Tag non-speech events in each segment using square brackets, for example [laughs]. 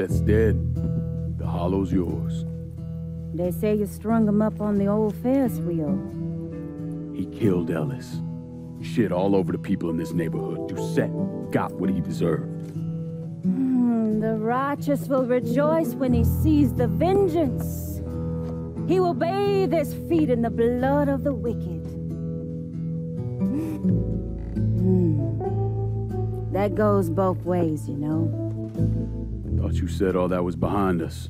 Doucette's dead. The hollow's yours. They say you strung him up on the old Ferris wheel. He killed Ellis. Shit all over the people in this neighborhood. Doucette got what he deserved. Hmm, the righteous will rejoice when he sees the vengeance. He will bathe his feet in the blood of the wicked. Hmm. That goes both ways, you know. Thought you said all that was behind us.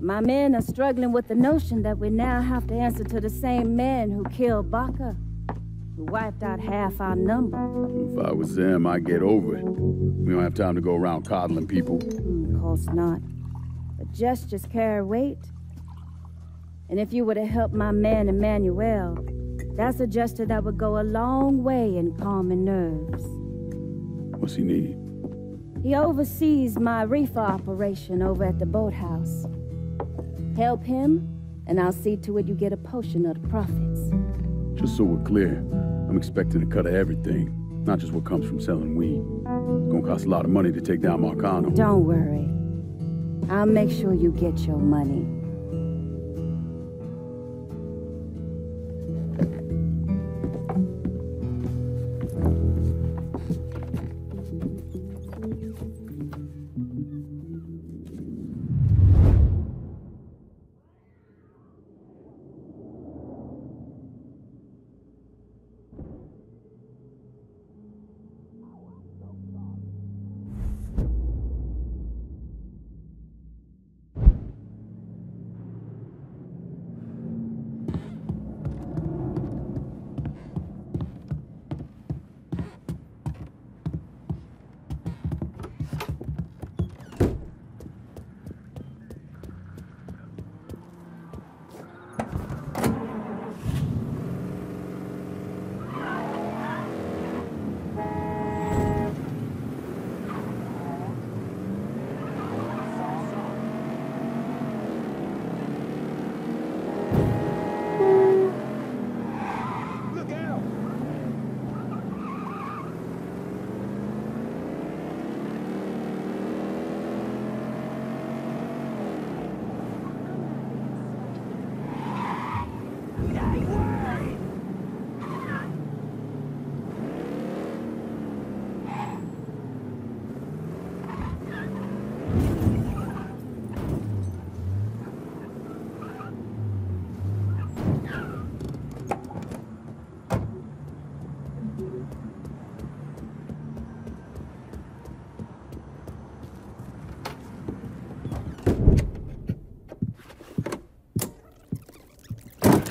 My men are struggling with the notion that we now have to answer to the same men who killed Baka, who wiped out half our number. If I was them, I'd get over it. We don't have time to go around coddling people. Hmm, of course not. But gestures carry weight. And if you were to help my man Emmanuel, that's a gesture that would go a long way in calming nerves. What's he need? He oversees my reefer operation over at the boathouse. Help him, and I'll see to it you get a portion of the profits. Just so we're clear, I'm expecting a cut of everything, not just what comes from selling weed. It's gonna cost a lot of money to take down Marcano. Don't worry. I'll make sure you get your money.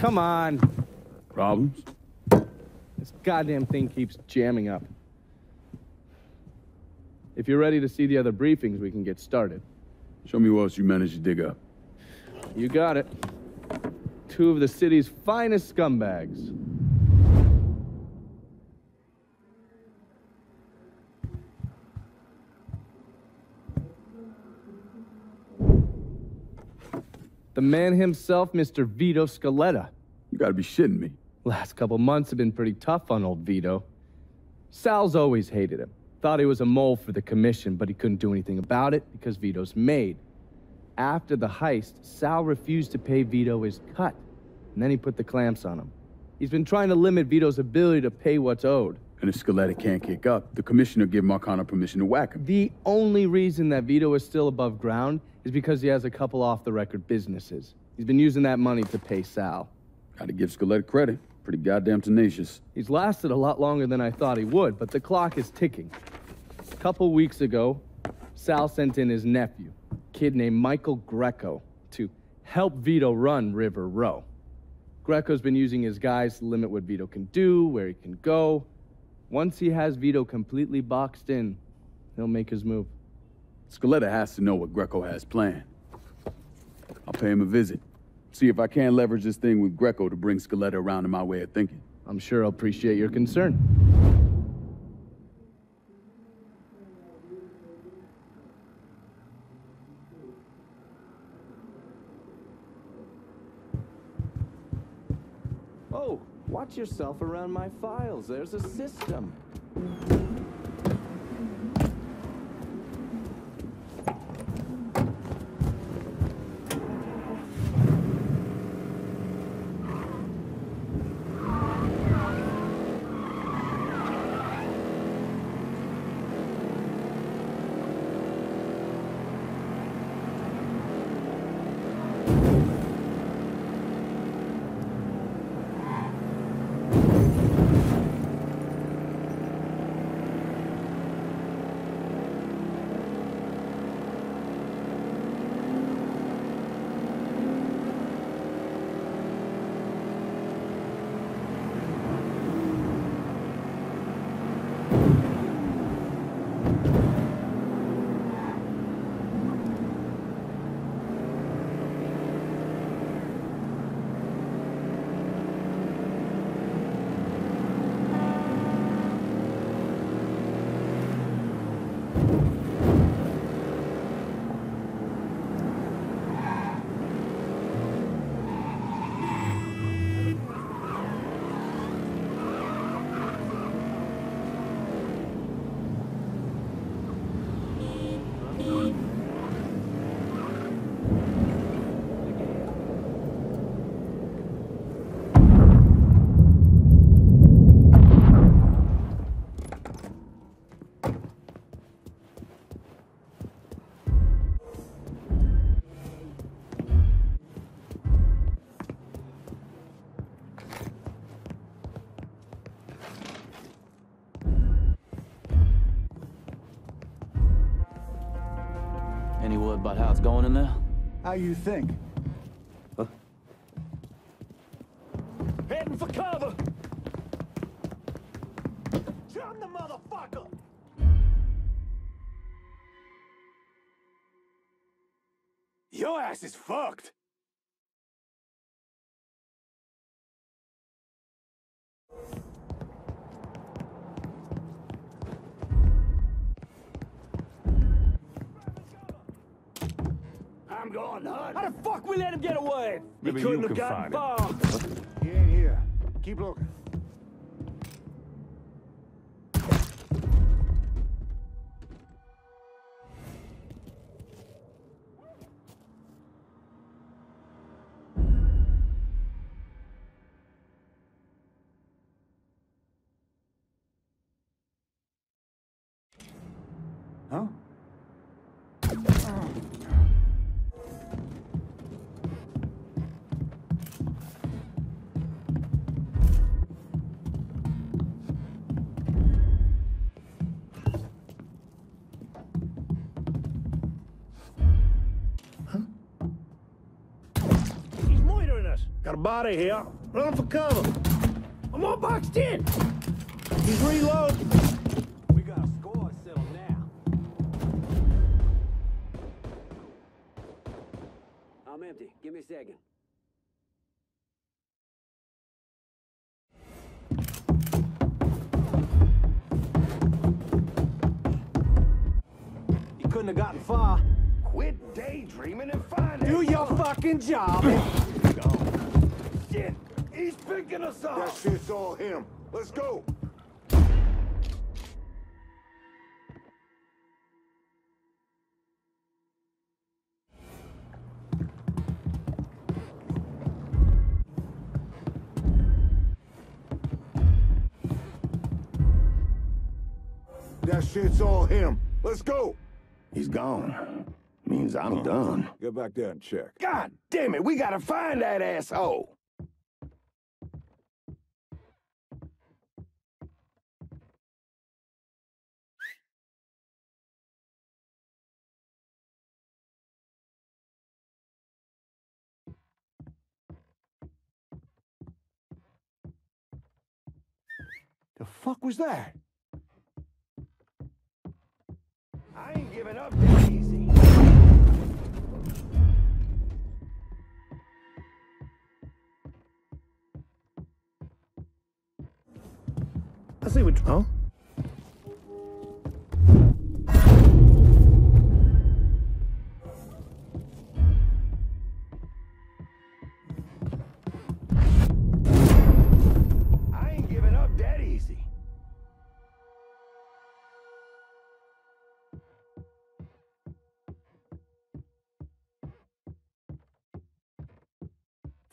Come on. Problems? This goddamn thing keeps jamming up. If you're ready to see the other briefings, we can get started. Show me what else you managed to dig up. You got it. Two of the city's finest scumbags. The man himself, Mr. Vito Scaletta. Gotta be shitting me. Last couple months have been pretty tough on old Vito. Sal's always hated him. Thought he was a mole for the commission, but he couldn't do anything about it because Vito's made. after the heist, Sal refused to pay Vito his cut, and then he put the clamps on him. He's been trying to limit Vito's ability to pay what's owed. And if Scaletta can't kick up, the commissioner give Marcano permission to whack him. The only reason that Vito is still above ground is because he has a couple off-the-record businesses. He's been using that money to pay Sal. Gotta give Scaletta credit. Pretty goddamn tenacious. He's lasted a lot longer than I thought he would, but the clock is ticking. A couple weeks ago, Sal sent in his nephew, a kid named Michael Greco, to help Vito run River Row. Greco's been using his guys to limit what Vito can do, where he can go. Once he has Vito completely boxed in, he'll make his move. Scaletta has to know what Greco has planned. I'll pay him a visit. See if I can leverage this thing with Greco to bring Scaletta around to my way of thinking. I'm sure I'll appreciate your concern. Oh, watch yourself around my files. There's a system. How you think? Heading for cover! Jump the motherfucker! Your ass is fucked! I'm going nuts. How the fuck we let him get away? Maybe he couldn't you have gotten far. He ain't here. Keep looking. Body here. Run for cover. I'm all boxed in. He's reloading. We got a score settled now. I'm empty. Give me a second. He couldn't have gotten far. Quit daydreaming and find Do your fucking job us off! That shit's all him. Let's go! That shit's all him. Let's go! He's gone. Means I'm uh-huh. done. Get back there and check. God damn it, we gotta find that asshole! The fuck was that? I ain't giving up that easy. I see what. Huh?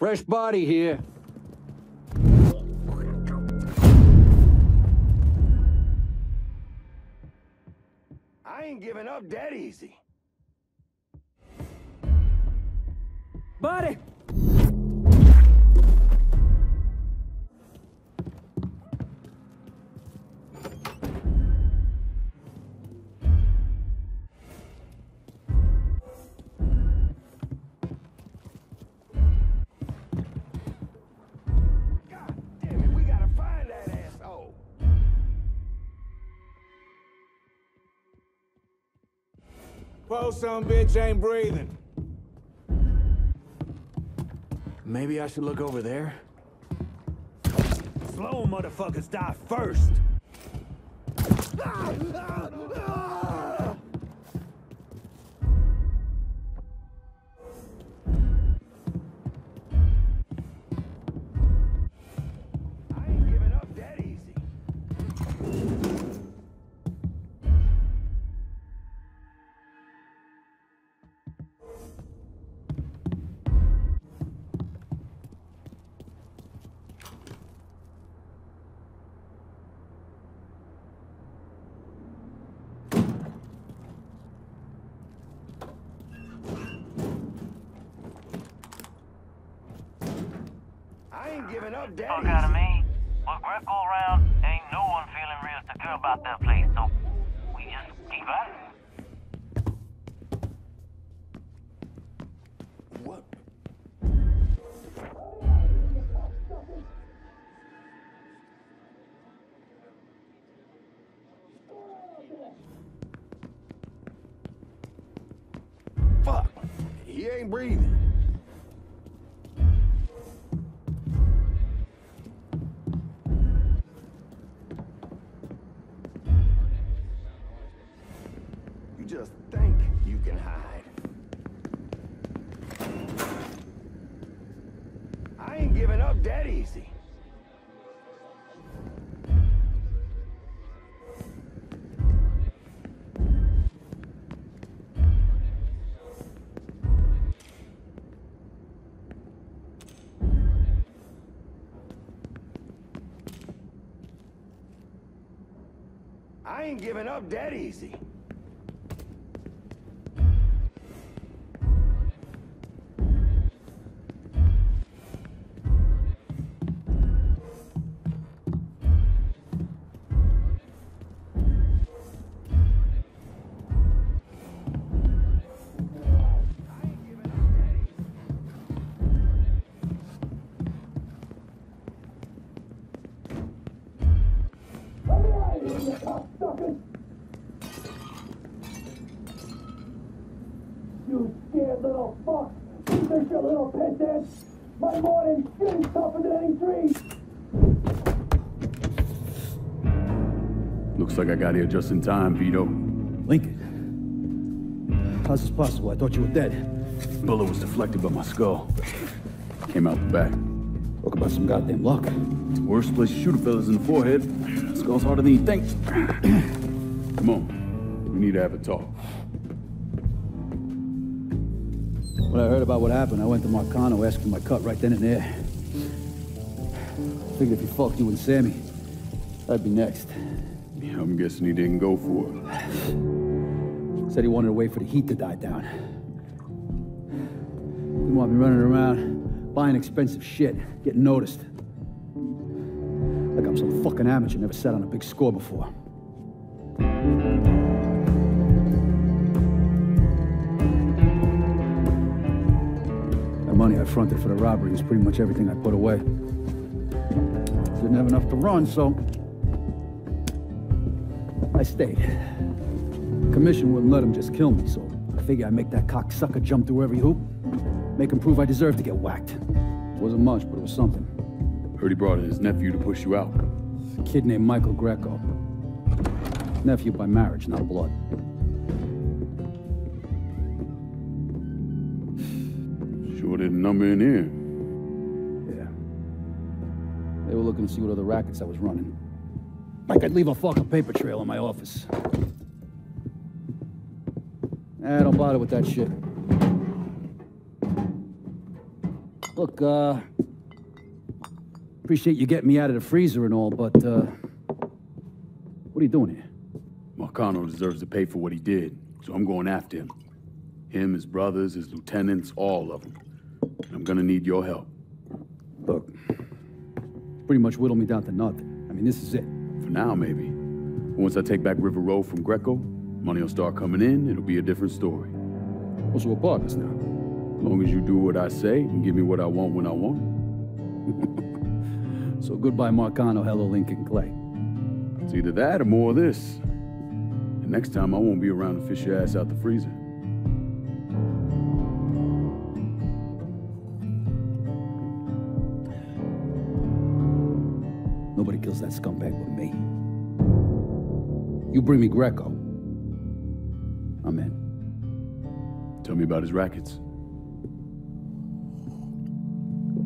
Fresh body here. I ain't giving up that easy. Buddy! Poor some bitch ain't breathing. Maybe I should look over there. Slow motherfuckers die first. Ah, ah. Ain't breathing. I ain't giving up that easy. Got here just in time, Vito. Lincoln. How's this possible? I thought you were dead. Bullet was deflected by my skull. Came out the back. Talk about some goddamn luck. Worst place to shoot a fella's in the forehead. Skull's harder than you think. [clears throat] Come on. We need to have a talk. When I heard about what happened, I went to Marcano asking my cut right then and there. Figured if he fucked you and Sammy, I'd be next. Guessing he didn't go for it. Said he wanted to wait for the heat to die down. Didn't want me running around, buying expensive shit, getting noticed. Like I'm some fucking amateur, never sat on a big score before. The money I fronted for the robbery was pretty much everything I put away. Didn't have enough to run, so stayed. Commission wouldn't let him just kill me, so I figure I'd make that cocksucker jump through every hoop. Make him prove I deserve to get whacked. It Wasn't much, but it was something. Heard he brought in his nephew to push you out. A kid named Michael Greco. Nephew by marriage, not blood. Sure didn't number in here. Yeah. They were looking to see what other rackets I was running. Like I'd leave a fucking paper trail in my office. Eh, don't bother with that shit. Look, uh... Appreciate you getting me out of the freezer and all, but, uh... What are you doing here? Marcano deserves to pay for what he did, so I'm going after him. Him, his brothers, his lieutenants, all of them. I'm gonna need your help. Look, pretty much whittled me down to nothing. I mean, this is it. For now, maybe. Once I take back River Row from Greco, money will start coming in, it'll be a different story. Also, we're partners now. As long as you do what I say and give me what I want when I want it. [laughs] So goodbye, Marcano. Hello, Lincoln Clay. It's either that or more of this. And next time I won't be around to fish your ass out the freezer. Kills that scumbag with me. You bring me Greco. I'm in. Tell me about his rackets.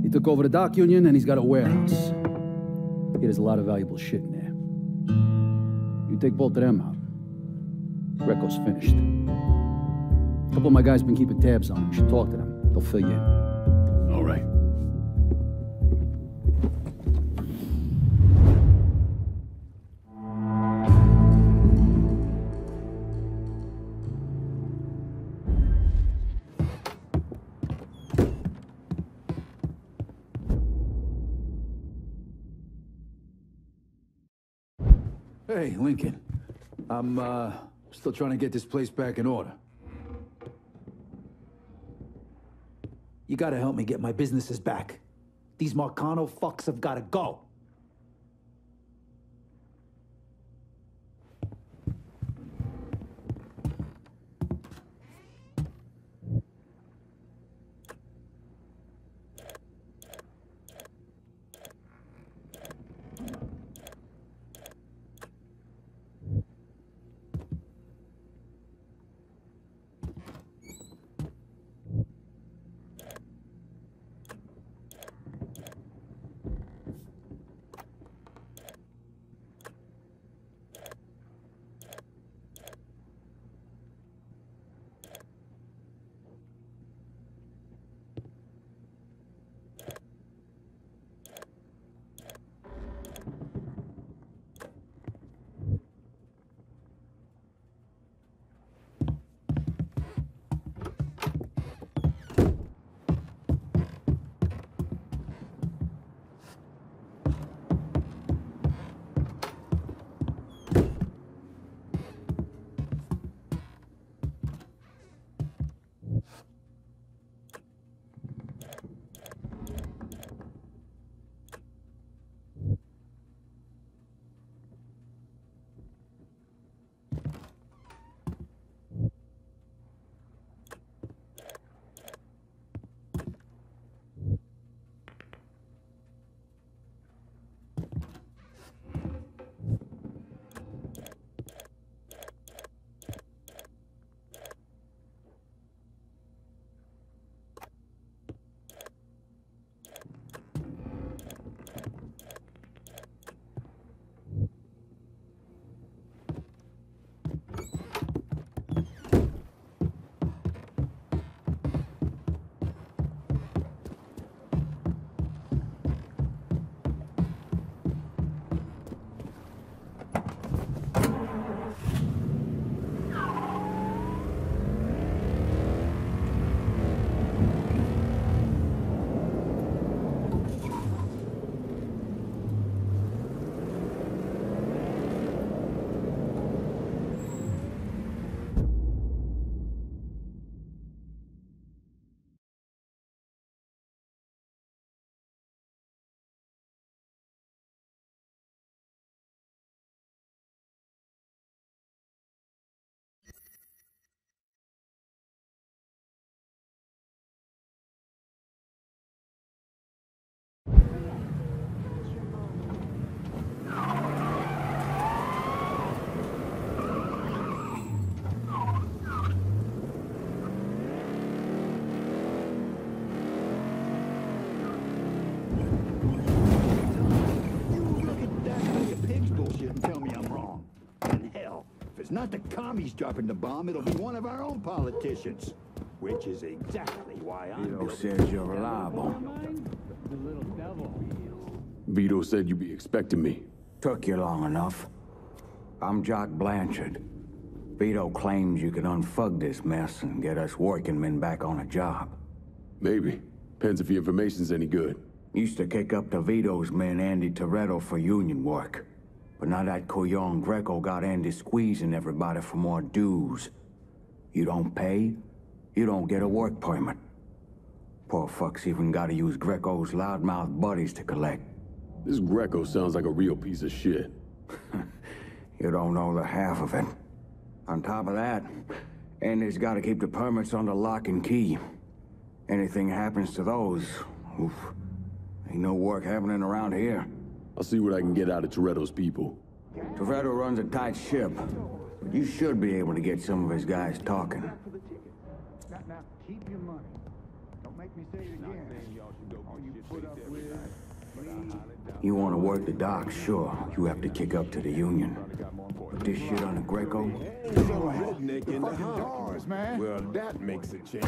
He took over the dock union and he's got a warehouse. He has a lot of valuable shit in there. You take both of them out. Greco's finished. A couple of my guys been keeping tabs on him. You should talk to them. They'll fill you in. I'm, uh, still trying to get this place back in order. You gotta help me get my businesses back. These Marcano fucks have gotta go. Not the commies dropping the bomb, it'll be one of our own politicians. Which is exactly why I'm... Vito says you're reliable. Vito said you'd be expecting me. Took you long enough. I'm Jock Blanchard. Vito claims you can unfug this mess and get us working men back on a job. Maybe. Depends if the information's any good. Used to kick up to Vito's man Andy Toretto for union work. But now that Couillon Greco got Andy squeezing everybody for more dues. You don't pay, you don't get a work permit. Poor fuck's even gotta use Greco's loudmouth buddies to collect. This Greco sounds like a real piece of shit. [laughs] You don't know the half of it. On top of that, Andy's gotta keep the permits under lock and key. Anything happens to those, oof, ain't no work happening around here. I'll see what I can get out of Toretto's people. Toretto runs a tight ship, but you should be able to get some of his guys talking. Now, now, keep your money. Don't make me say it again. You put up with, You want to work the docks, sure. You have to kick up to the union. But this shit on the Greco, redneck in the house. man. Well, that makes a change.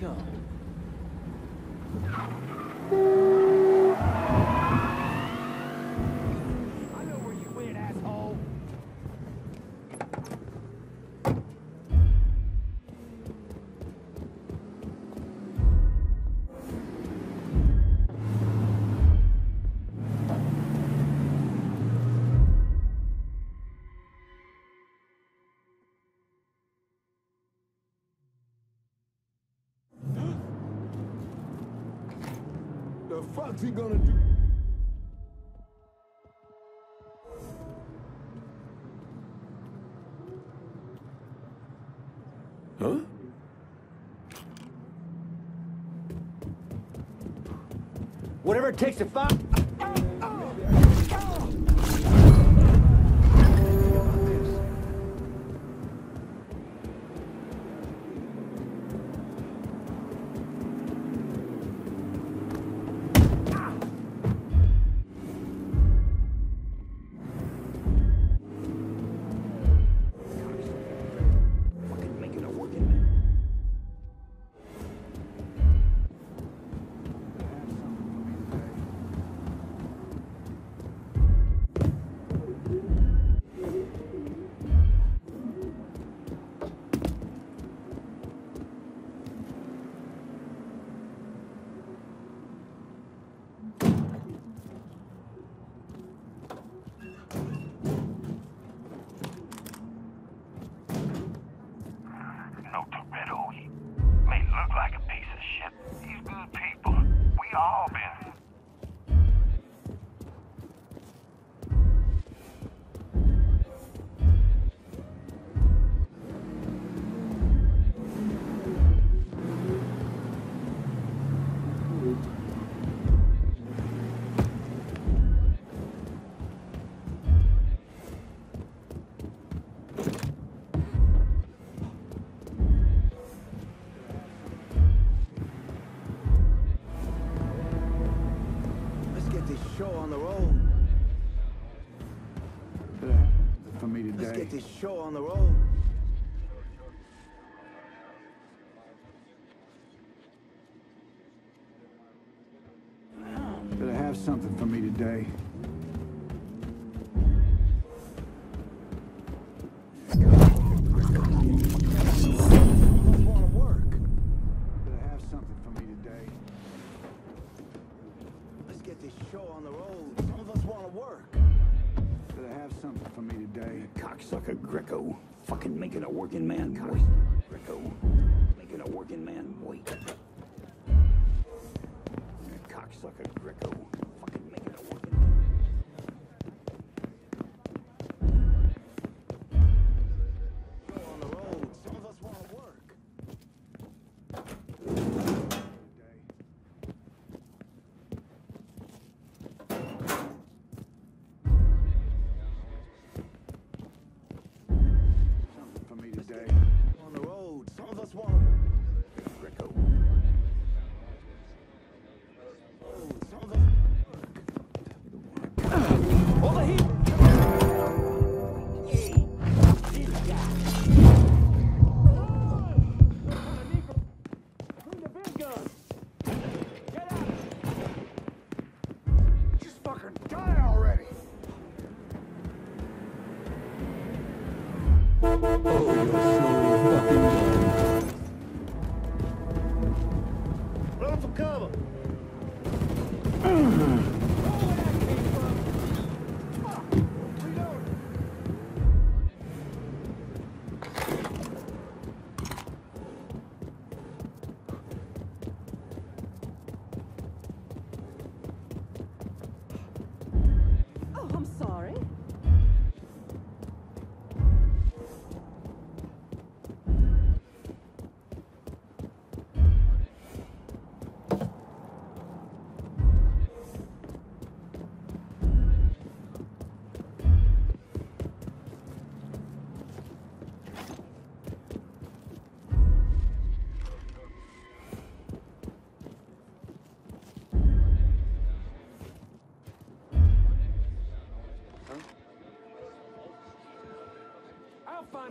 How Fuck's he gonna do? Huh? Whatever it takes to find. Get this show on the road. Better have something for me today. Working man wait.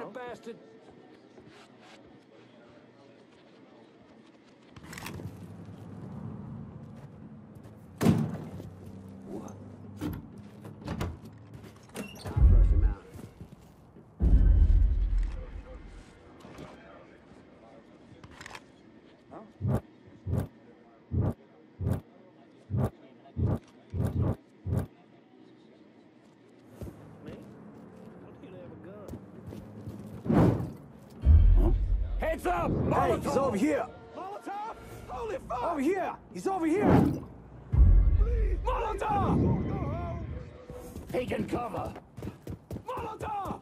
Bastard. Heads up! Hey, he's over here. Molotov! Holy fuck! Over here. He's over here. Molotov! Taking cover! Molotov!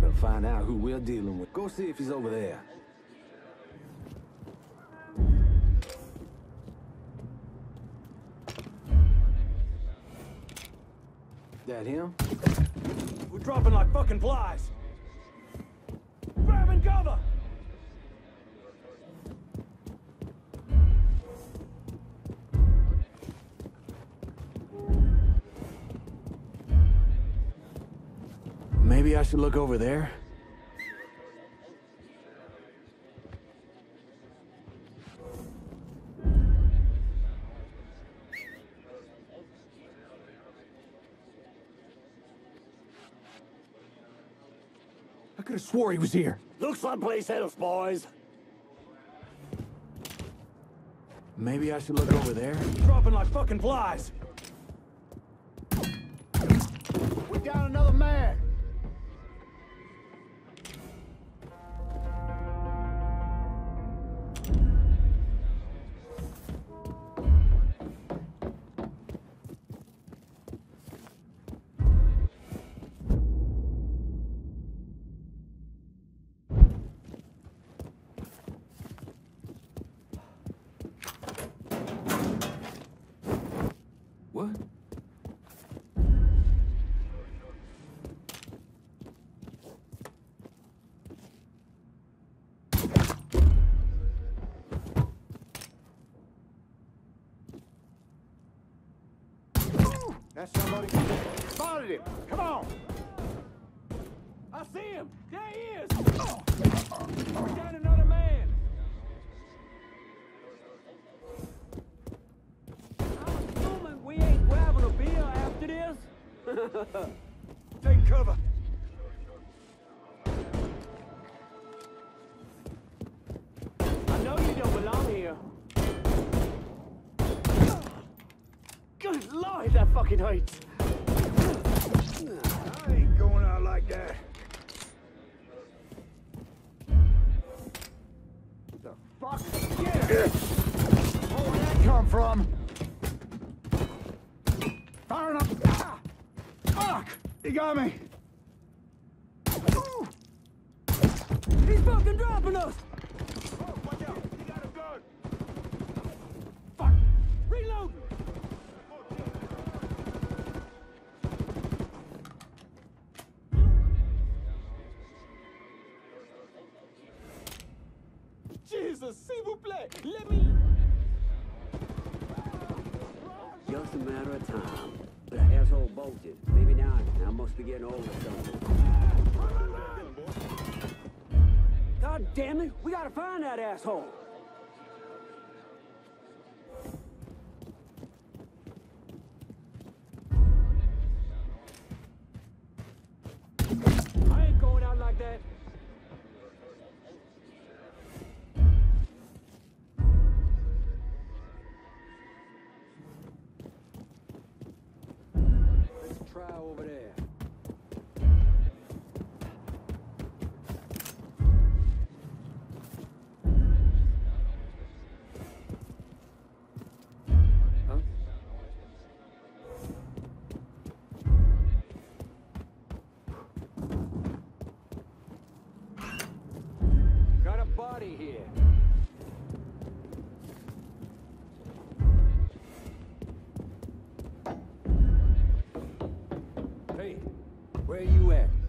Better find out who we're dealing with. Go see if he's over there. That him? We're dropping like fucking flies! Grabbing cover! Maybe I should look over there. Swore he was here. Look someplace else, boys! Maybe I should look over there. Dropping like fucking flies! That's somebody. Spotted him. Come on. I see him! There he is! We're down another He Something. God damn it! We gotta find that asshole! I ain't going out like that. Over there. Where are you at?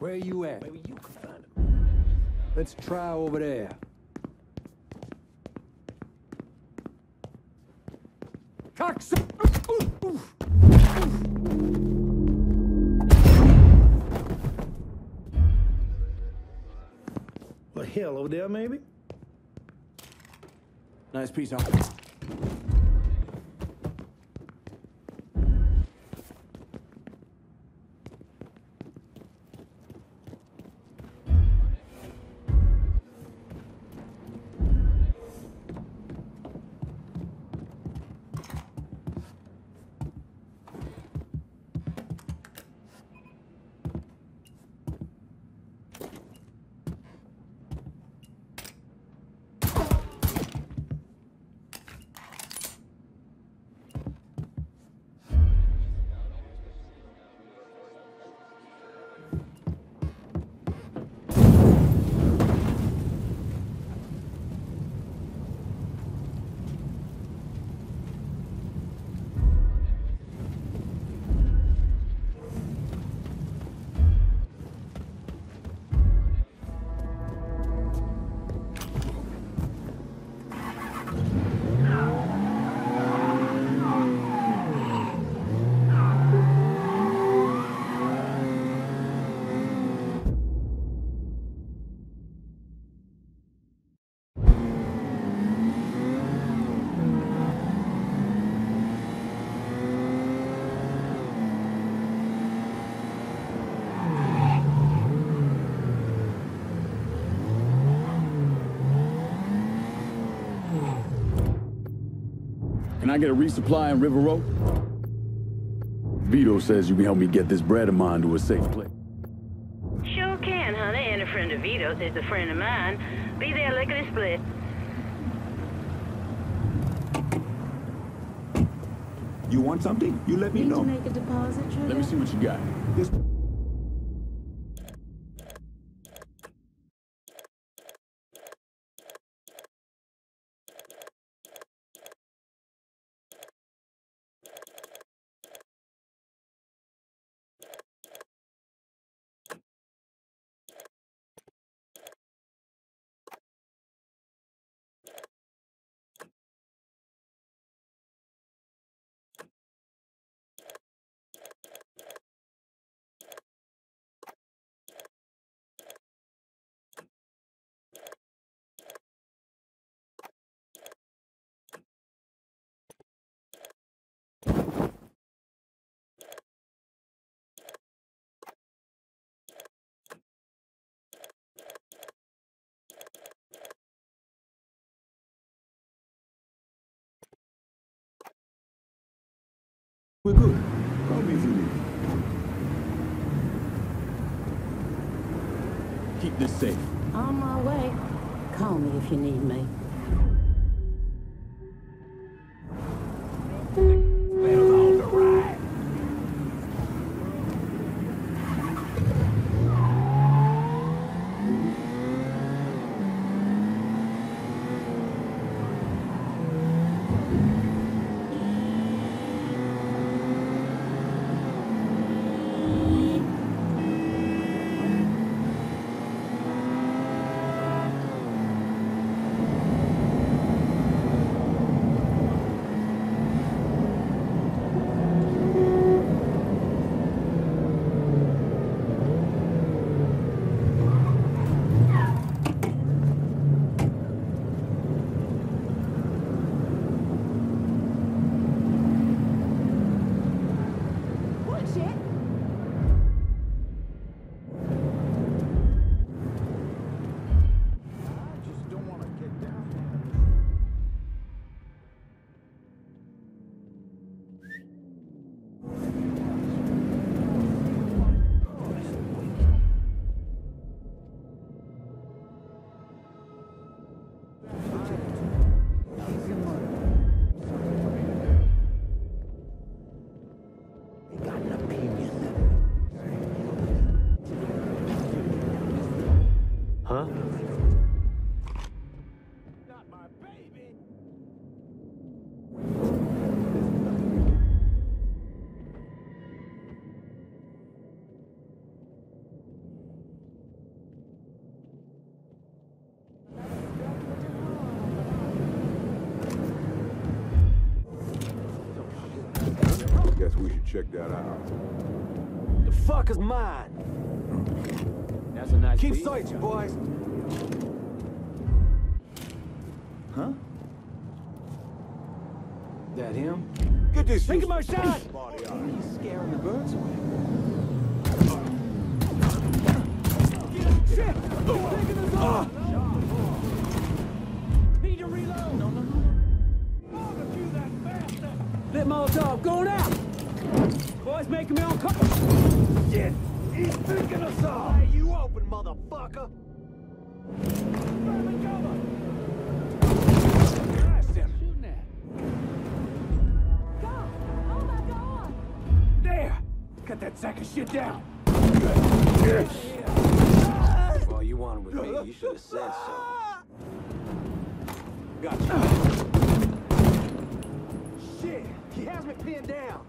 Where you at? Maybe you can find him. Let's try over there. Cox! The hell over there, maybe? Nice piece of. Can I get a resupply in River Row? Vito says you can help me get this bread of mine to a safe place. Sure can, honey. And a friend of Vito's is a friend of mine. Be there lickety split. You want something? You let me Need to know. make a deposit, Trevor? Let me see what you got. This We're good. Call me if you. Keep this safe. On my way. Call me if you need me. Check that out. The fuck is mine? That's a nice Keep piece. searching, boys. Huh? That him? Get this Taking my shot! He's scaring the birds away. Shit! Taking us off! Need to reload! No, no, no. Lit Molotov, going out! Boys making me uncomfortable. Shit! He's picking us off! Hey, you open, motherfucker! Blast him! Shooting at. Oh my god! There! Cut that sack of shit down! If all you wanted was me, you should have said so. Gotcha. Shit! He has me pinned down!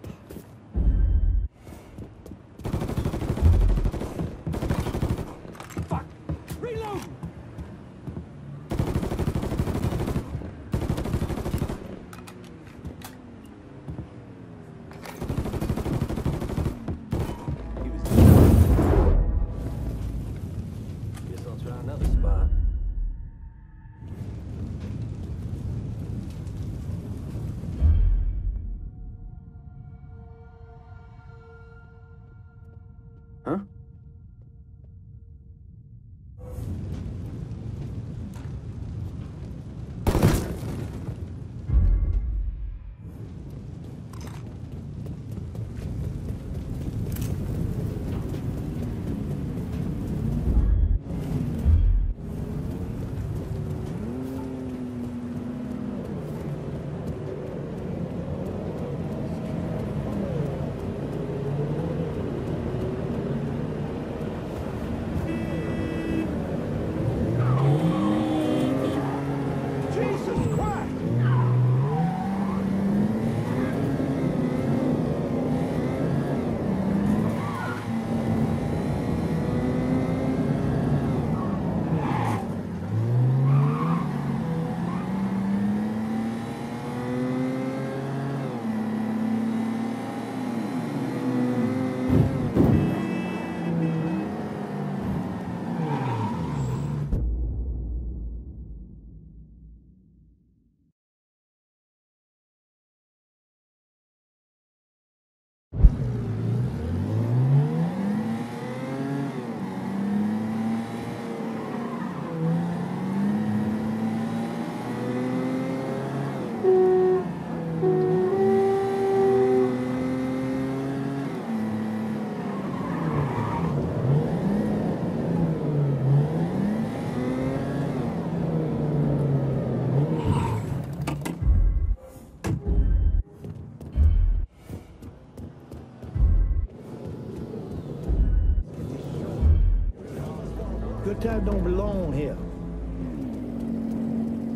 Good don't belong here.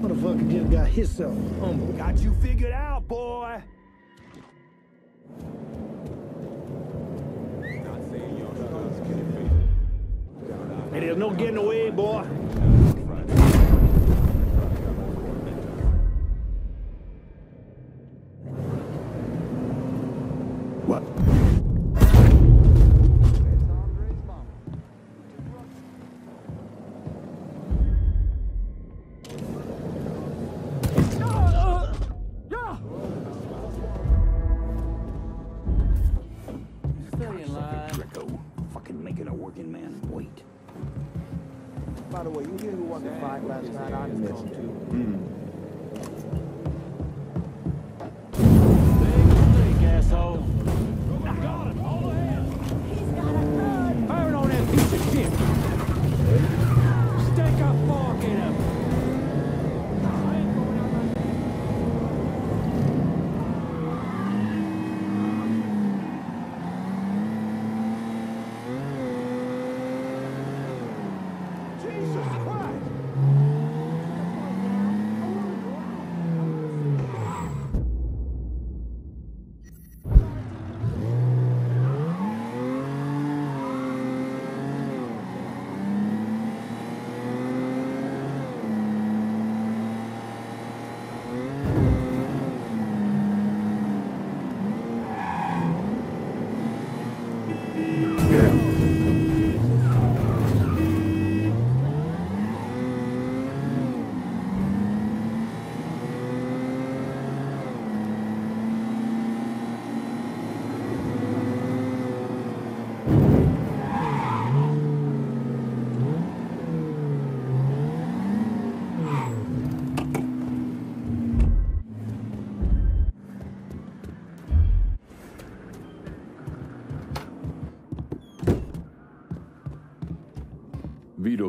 Motherfucker just got himself humble. Got you figured out,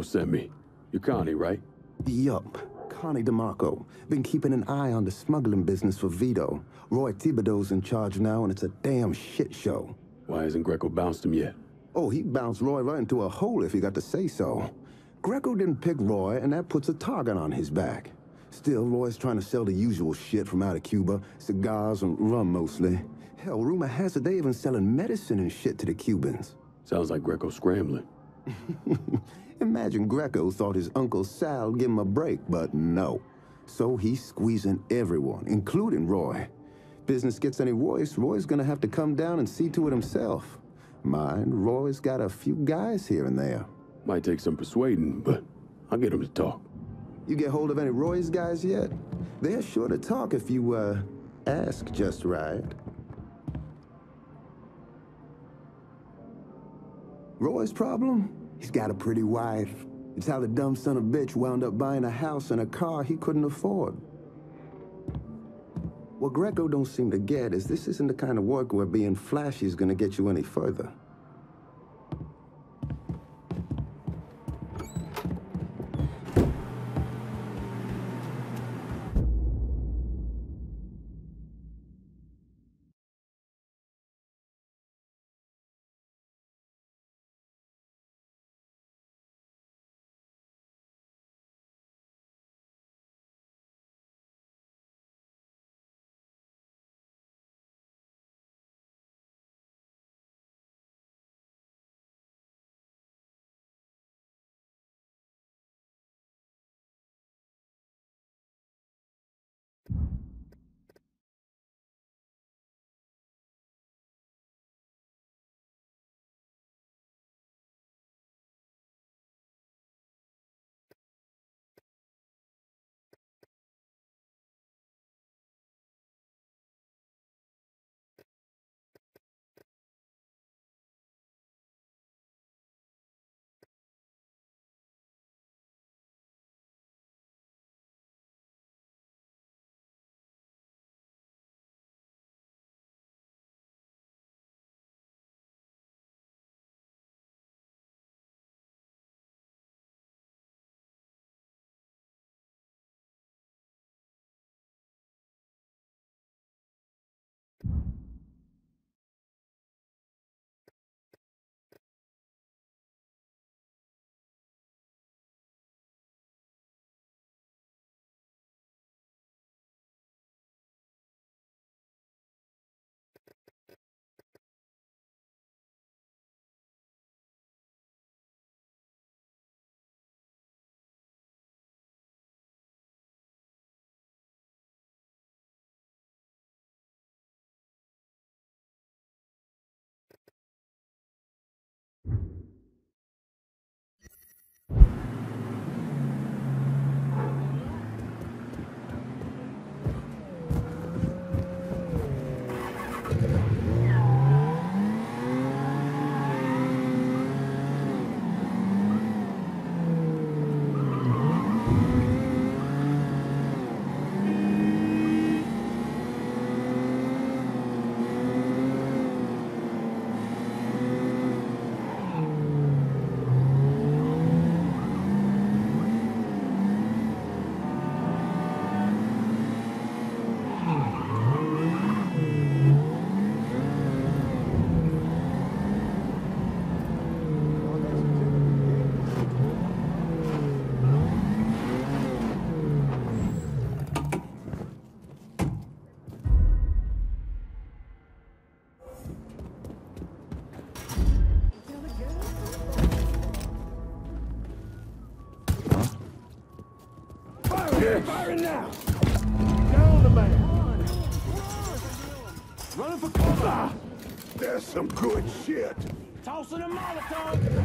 sent me. You're Connie, right? Yup. Connie DeMarco. Been keeping an eye on the smuggling business for Vito. Roy Thibodeau's in charge now, and it's a damn shit show. Why hasn't Greco bounced him yet? Oh, he bounced Roy right into a hole if he got to say so. Greco didn't pick Roy, and that puts a target on his back. Still, Roy's trying to sell the usual shit from out of Cuba cigars and rum mostly. Hell, rumor has it they even selling medicine and shit to the Cubans. Sounds like Greco scrambling. [laughs] Imagine Greco thought his Uncle Sal give him a break, but no. So he's squeezing everyone, including Roy. Business gets any worse, Roy's gonna have to come down and see to it himself. Mind, Roy's got a few guys here and there. Might take some persuading, but I'll get him to talk. You get hold of any Roy's guys yet? They're sure to talk if you, uh, ask just right. Roy's problem? He's got a pretty wife. It's how the dumb son of a bitch wound up buying a house and a car he couldn't afford. What Greco don't seem to get is this isn't the kind of work where being flashy is gonna get you any further. They're now. Down the man. Running for cover! There's some good shit. Tossing a Molotov!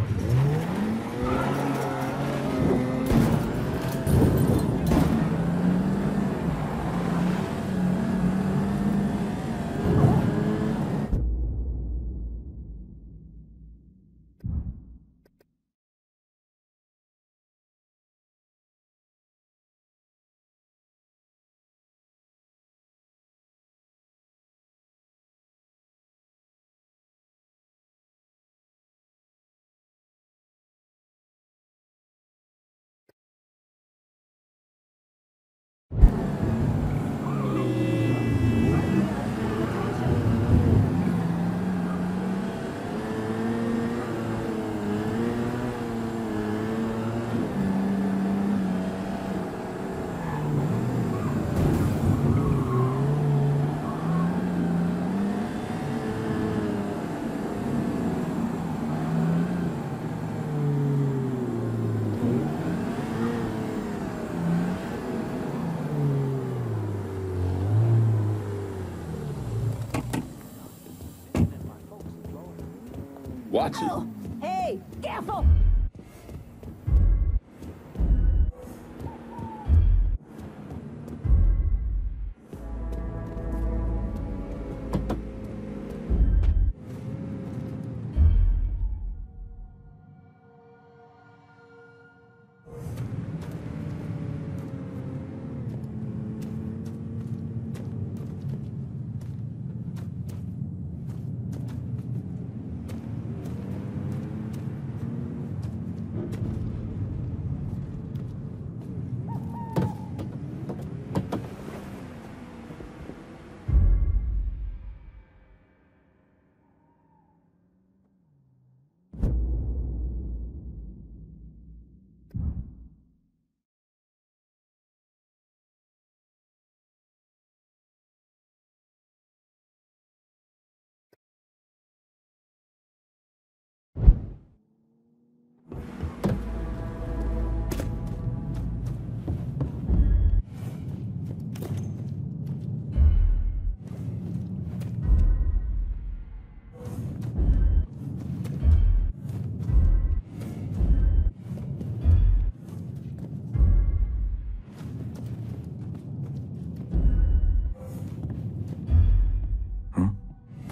Oh, hey, careful!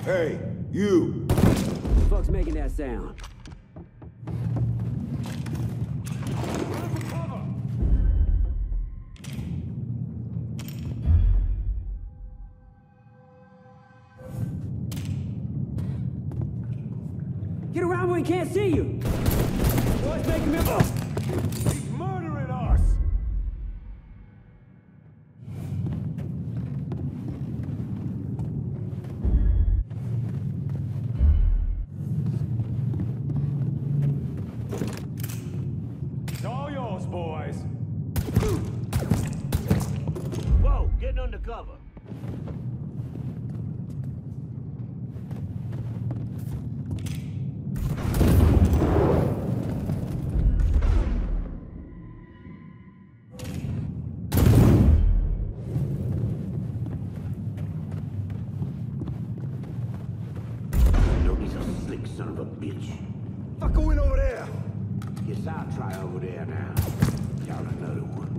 Hey, you! The fuck's making that sound? Get around where he can't see you! Slick son of a bitch. Fuck going over there. Guess I'll try over there now. Down another one.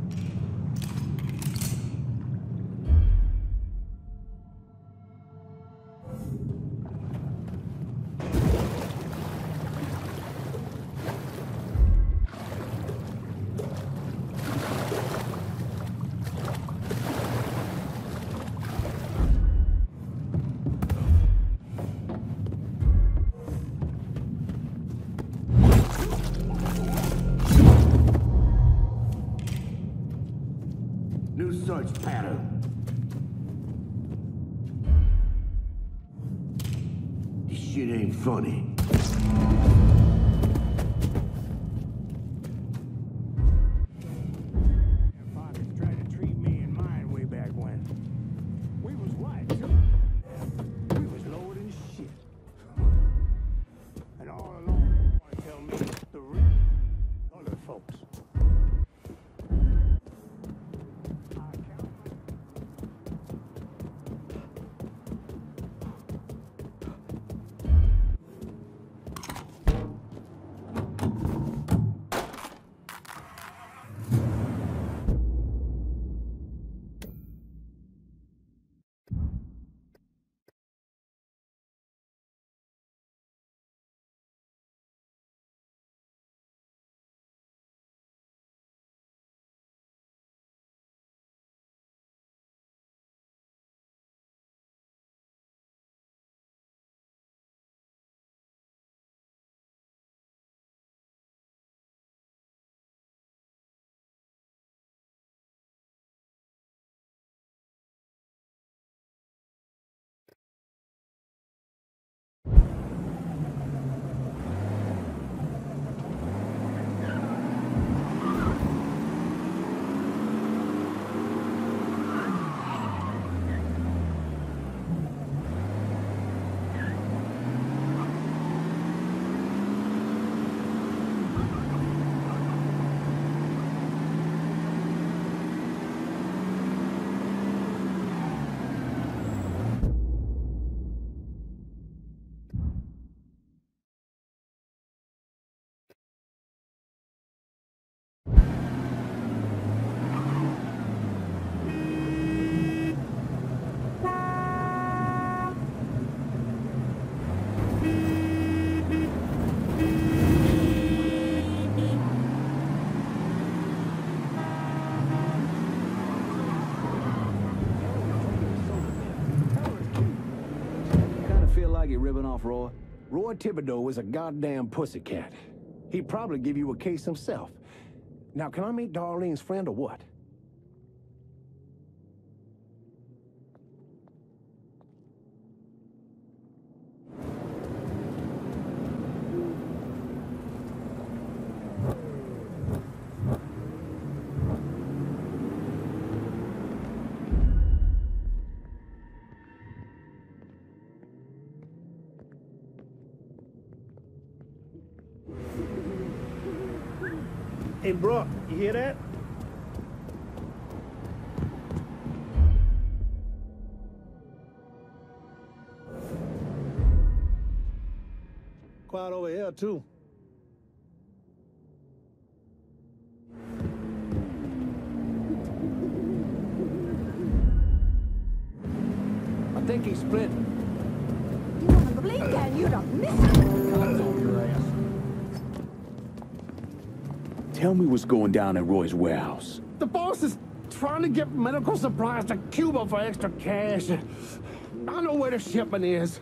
Roy? Roy Thibodeau is a goddamn pussycat. He'd probably give you a case himself. Now, can I meet Darlene's friend or what? Brooke, you hear that? Quiet over here, too. Tell me what's going down at Roy's warehouse. The boss is trying to get medical supplies to Cuba for extra cash. I know where the shipment is.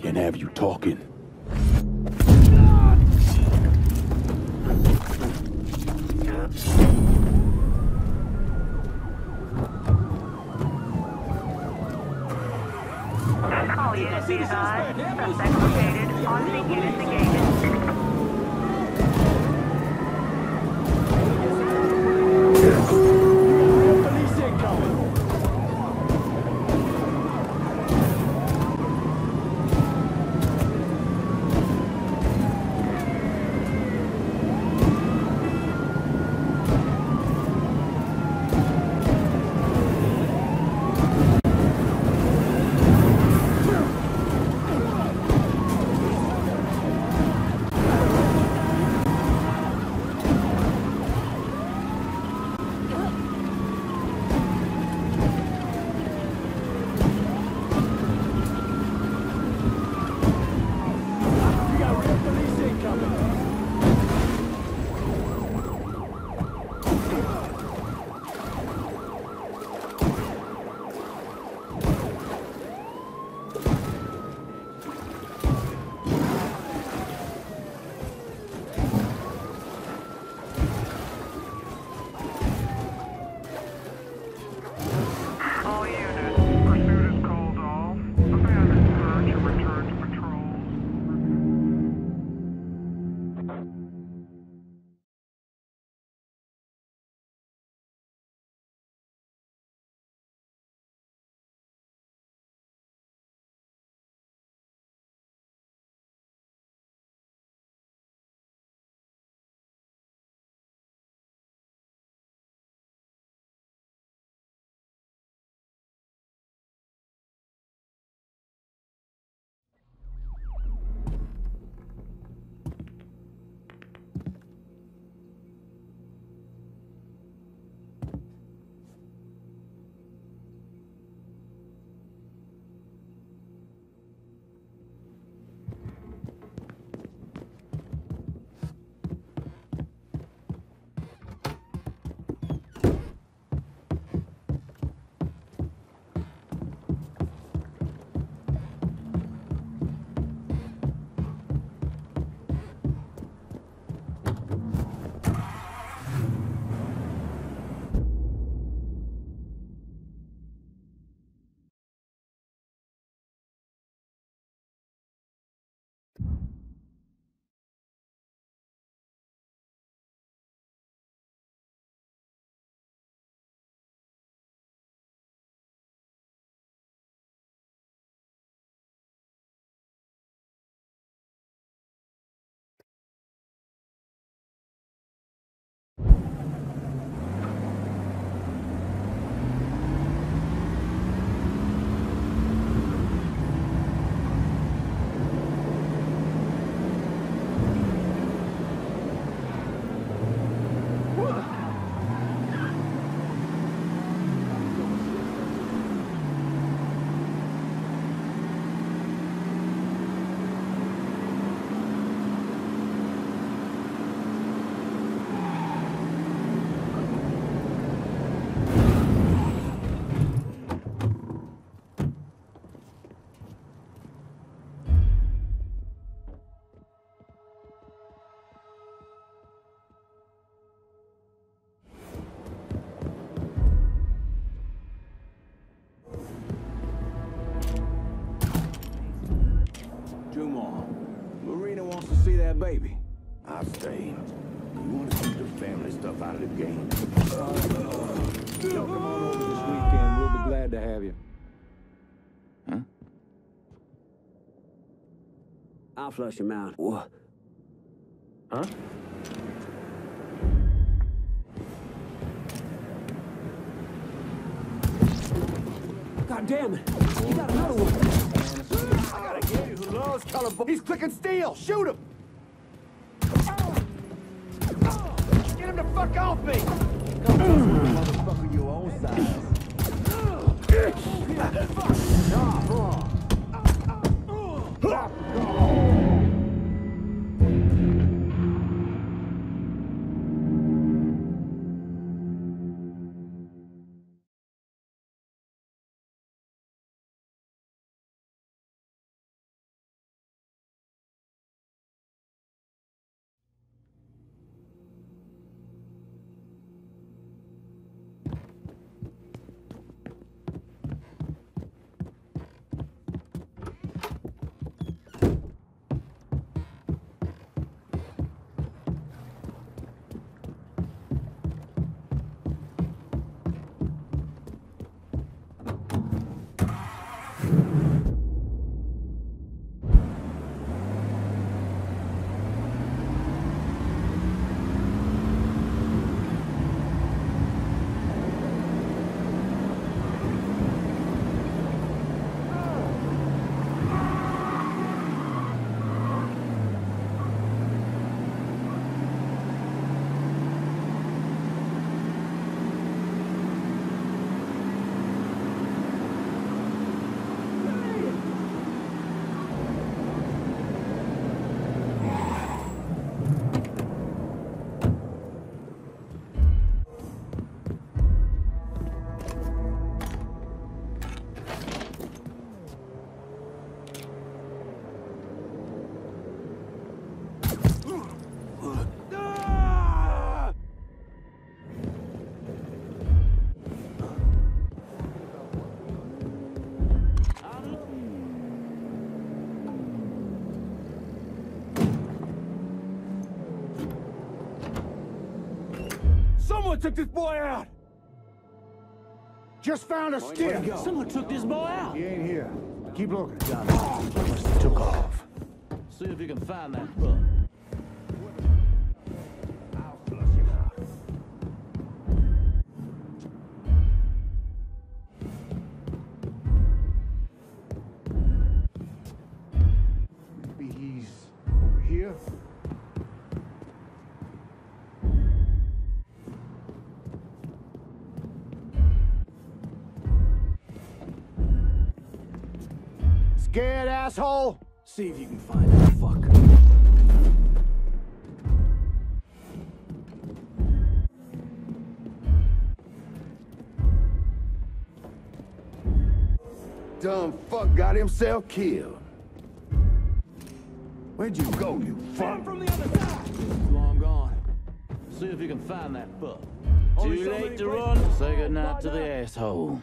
Can't have you talking. Advised. Suspect located. On the units Marina wants to see that baby. I'll stay. You want to keep the family stuff out of the game. Yo, come on over this weekend. We'll be glad to have you. Huh? I'll flush him out. What? Huh? God damn it! You got another one. I gotta get you who loves color. He's clicking steel. Shoot him. Get him the fuck off me. Motherfucker your own size. Nah, Someone took this boy out! Just found a stick. Someone took this boy out. He ain't here. Keep looking. Took off. See if you can find that book. Scared asshole? See if you can find that fuck. Dumb fuck got himself killed. Where'd you go, you fuck? from the other side. It's long gone. See if you can find that fuck. Only Too so late to places run. Say goodnight to the asshole.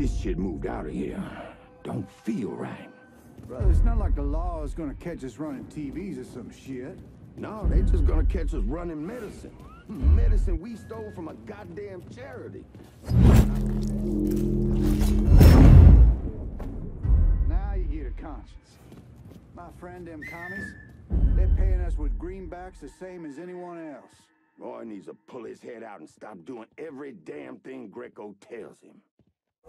This shit moved out of here. Don't feel right. Brother, it's not like the law is gonna catch us running TVs or some shit. No, they just gonna catch us running medicine. Hmm, medicine we stole from a goddamn charity. Now you get a conscience. My friend, them commies, they're paying us with greenbacks the same as anyone else. Roy needs to pull his head out and stop doing every damn thing Greco tells him.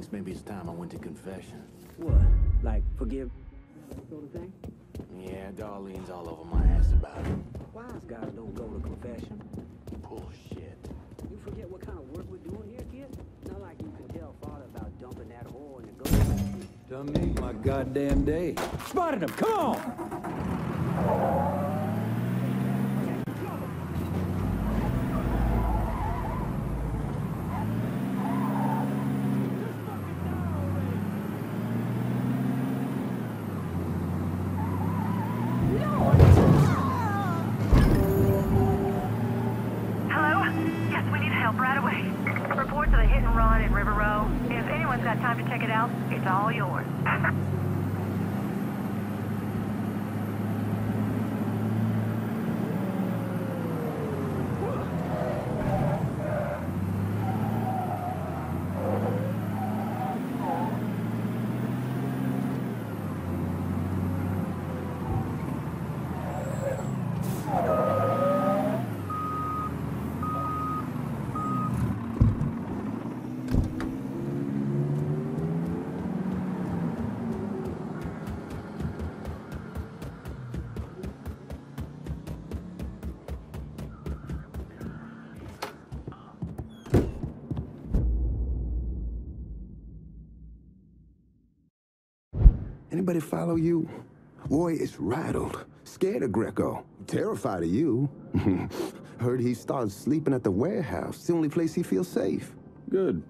thinks maybe it's time I went to confession. What? Like, forgive sort of thing? Yeah, Darlene's all over my ass about it. Wise guys don't go to confession. Bullshit. You forget what kind of work we're doing here, kid? Not like you can tell father about dumping that whore in the gold. Done me my goddamn day. Spotted him, come on! Hello? Yes, we need help right away. Reports of a hit and run in River Row. If anyone's got time to check it out, it's all yours. Anybody follow you? Roy is rattled, scared of Greco, terrified of you. [laughs] Heard he started sleeping at the warehouse, It's the only place he feels safe. Good.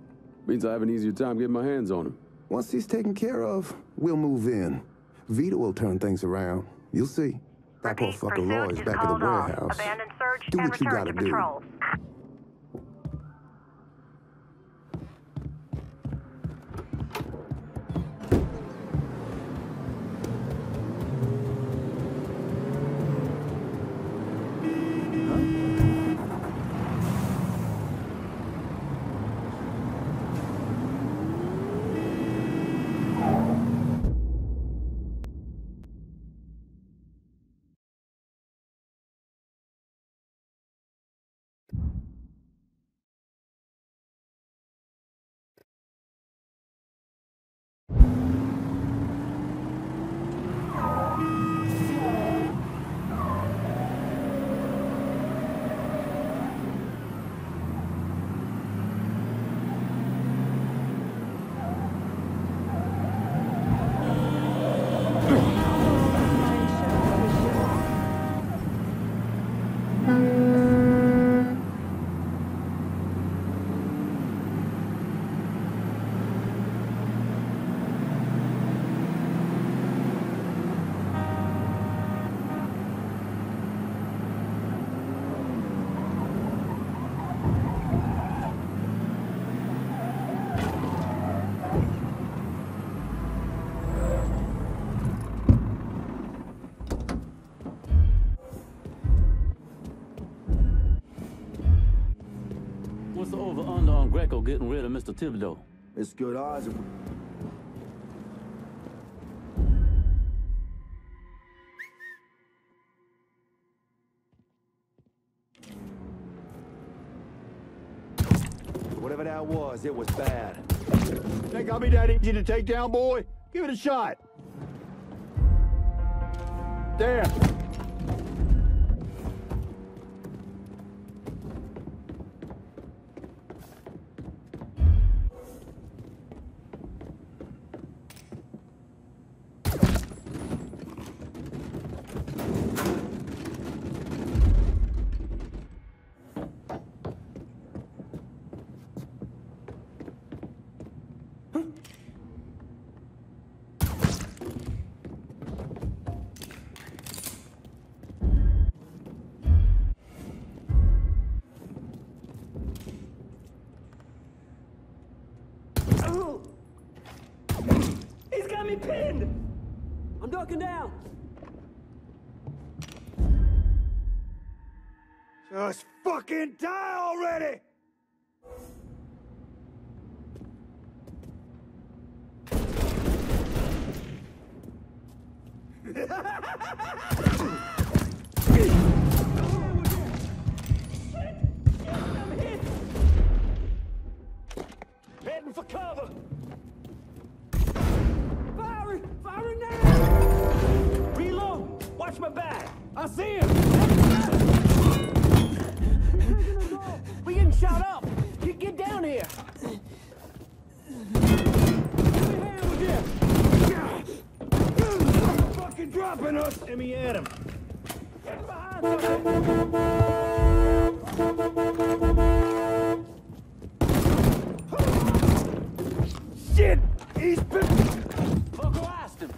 Means I have an easier time getting my hands on him. Once he's taken care of, we'll move in. Vito will turn things around. You'll see. That poor fucker Roy's back at the Called off. warehouse. Abandon search Do and what you gotta to do. Over-under on Greco getting rid of Mr. Thibodeau? It's good odds. Whatever that was, it was bad. Think I'll be that easy to take down, boy? Give it a shot. There. Oh, Just fucking die already! Heading for cover! Firing! Firing now! Reload! Watch my back! I see him! We getting shot up! Get, get down here! Fucking dropping us! Let me at him. Shit! He's been... Who asked him!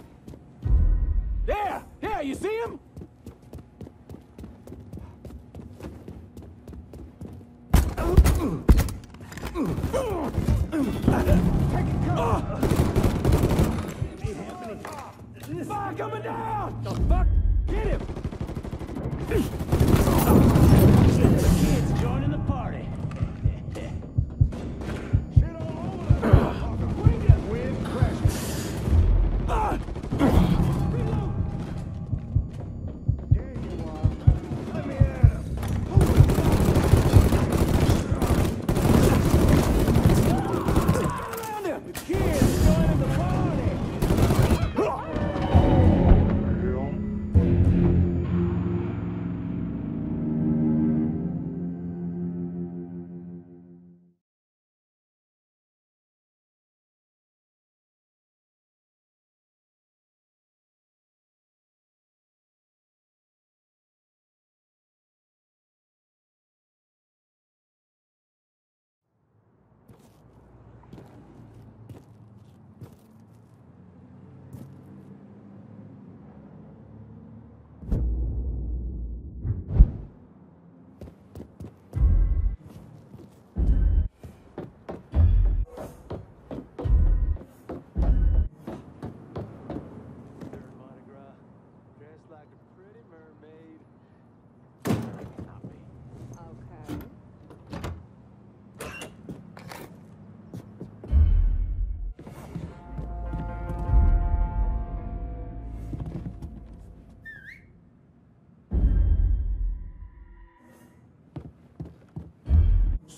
There! There, you see him? Fire coming down! The fuck? Get him!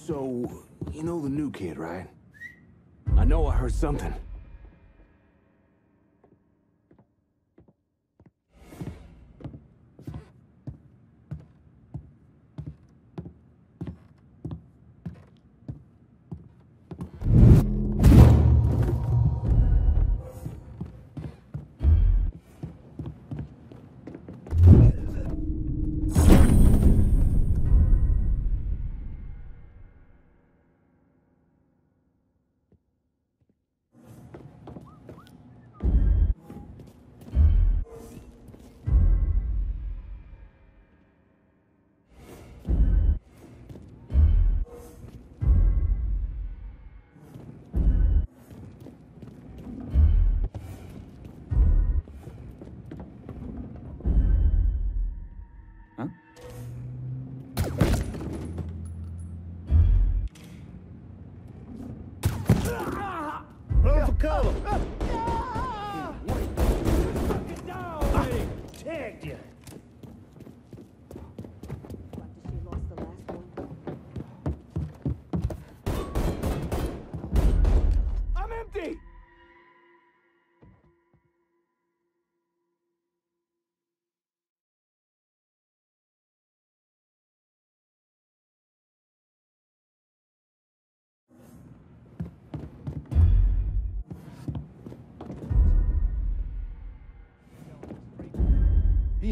So, you know the new kid, right? I know I heard something.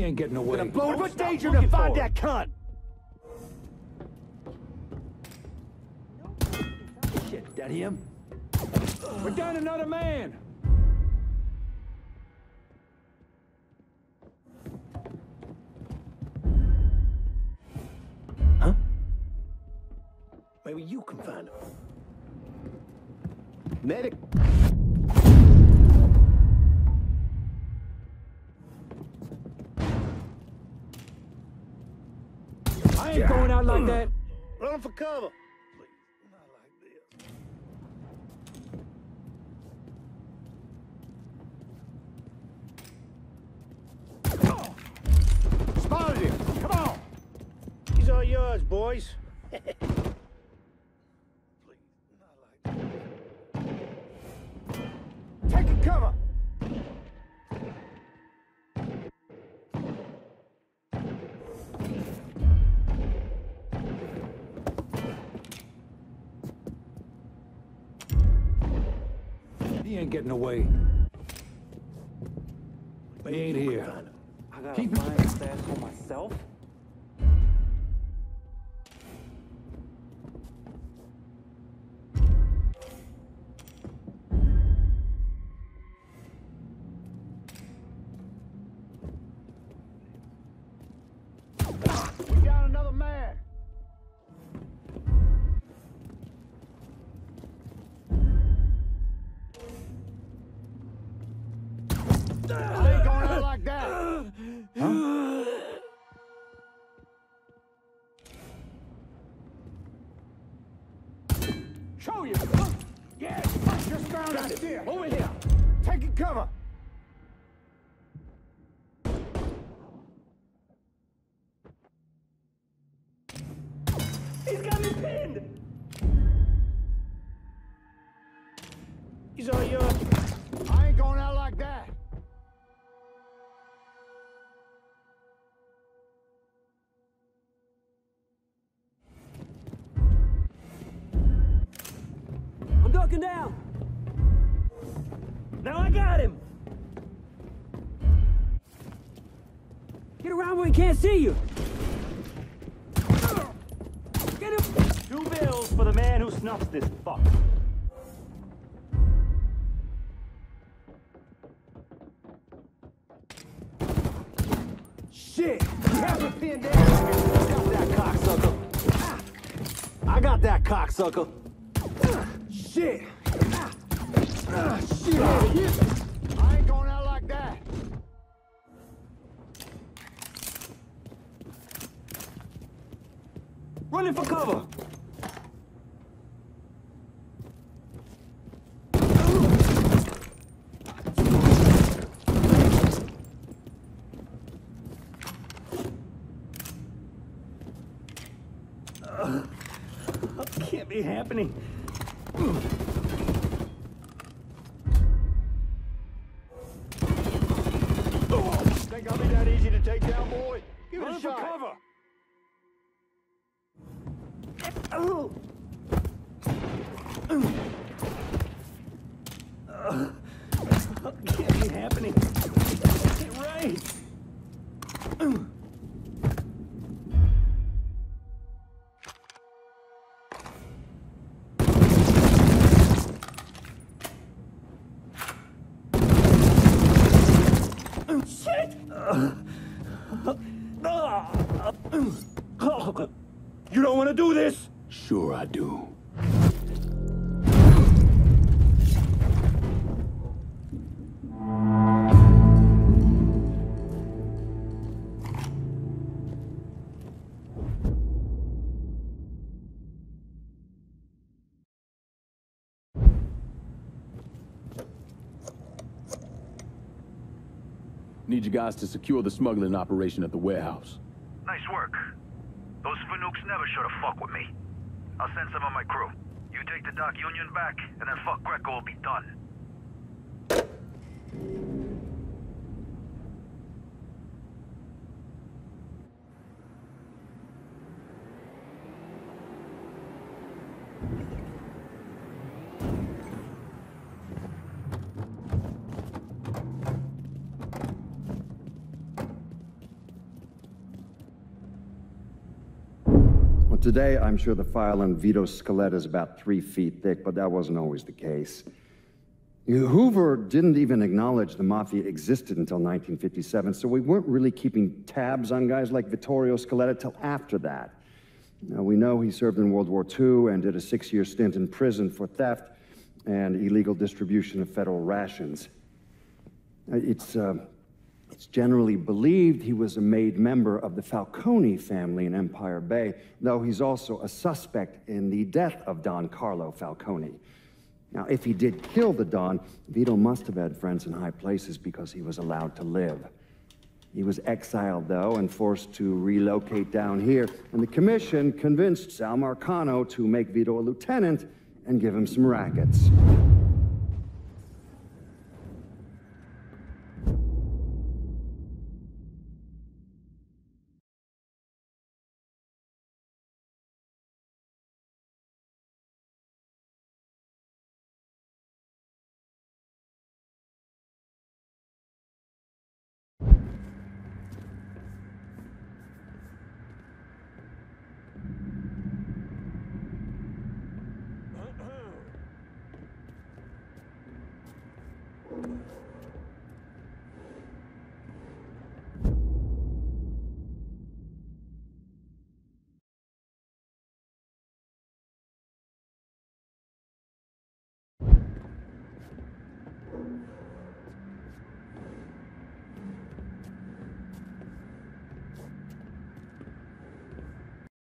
He ain't getting away. Gonna blow Don't what danger to find that cunt! Shit, that him? We're down another man! Huh? Maybe you can find him. Medic. For cover! Spotted him. Come on. He's all yours, boys. Getting away. He ain't here. I gotta Keep- a stash for myself? I'm down. Now I got him! Get around where he can't see you. Get him. Two bills for the man who snuffs this fuck. Shit! You have me pinned down. Got that cocksucker. I got that cocksucker. Shit! Ah, shit! I ain't going out like that. Running for cover. Can't be happening. You don't want to do this? Sure I do. Need you guys to secure the smuggling operation at the warehouse. Nice work. Those Fanooks never should have fucked with me. I'll send some of my crew. You take the Dock Union back, and then fuck Greco will be done. Today, I'm sure the file on Vito Scaletta is about three feet thick, but that wasn't always the case. Hoover didn't even acknowledge the Mafia existed until 1957, so we weren't really keeping tabs on guys like Vittorio Scaletta till after that. Now, we know he served in World War II and did a six-year stint in prison for theft and illegal distribution of federal rations. It's, uh, it's generally believed he was a made member of the Falcone family in Empire Bay, though he's also a suspect in the death of Don Carlo Falcone. Now, if he did kill the Don, Vito must have had friends in high places because he was allowed to live. He was exiled, though, and forced to relocate down here, and the commission convinced Sal Marcano to make Vito a lieutenant and give him some rackets.